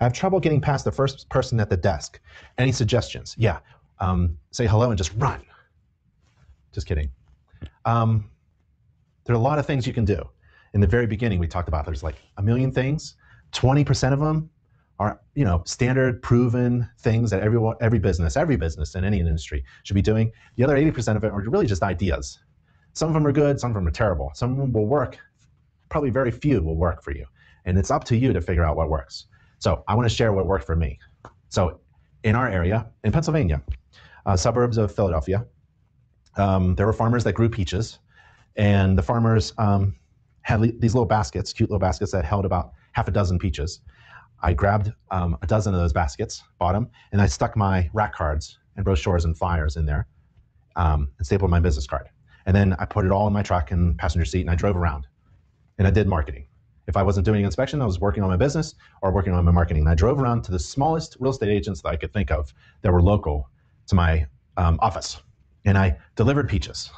I have trouble getting past the first person at the desk. Any suggestions? Yeah. Um, say hello and just run. Just kidding. Um, there are a lot of things you can do. In the very beginning, we talked about there's like a million things. 20% of them are, you know, standard, proven things that everyone, every business, every business in any industry should be doing. The other 80% of it are really just ideas. Some of them are good, some of them are terrible. Some of them will work. Probably very few will work for you. And it's up to you to figure out what works. So I want to share what worked for me. So in our area, in Pennsylvania, uh, suburbs of Philadelphia, um, there were farmers that grew peaches. And the farmers um, had these little baskets, cute little baskets that held about half a dozen peaches. I grabbed um, a dozen of those baskets, bought them, and I stuck my rack cards and brochures and flyers in there um, and stapled my business card. And then I put it all in my truck and passenger seat and I drove around and I did marketing. If I wasn't doing inspection, I was working on my business or working on my marketing. And I drove around to the smallest real estate agents that I could think of that were local to my um, office. And I delivered peaches.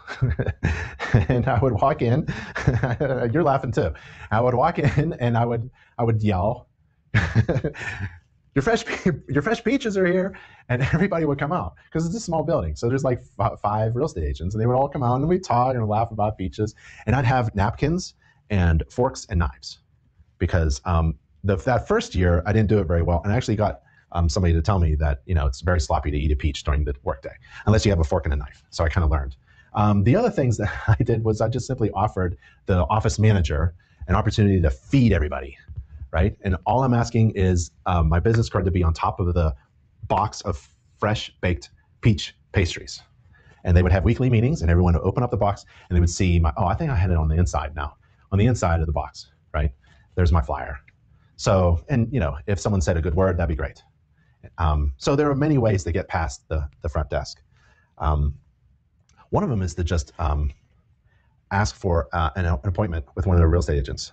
and I would walk in, you're laughing too. I would walk in and I would, I would yell, your fresh your fresh peaches are here and everybody would come out because it's a small building so there's like five real estate agents and they would all come out and we'd talk and laugh about peaches and i'd have napkins and forks and knives because um, the, that first year I didn't do it very well, and I actually got um, somebody to tell me that you know it's very sloppy to eat a peach during the workday unless you have a fork and a knife. So I kind of learned. Um, the other things that I did was I just simply offered the office manager an opportunity to feed everybody, right? And all I'm asking is um, my business card to be on top of the box of fresh baked peach pastries. And they would have weekly meetings, and everyone would open up the box, and they would see my. Oh, I think I had it on the inside now on the inside of the box, right? There's my flyer. So, and you know, if someone said a good word, that'd be great. Um, so there are many ways to get past the, the front desk. Um, one of them is to just um, ask for uh, an, an, appointment with one of the real estate agents.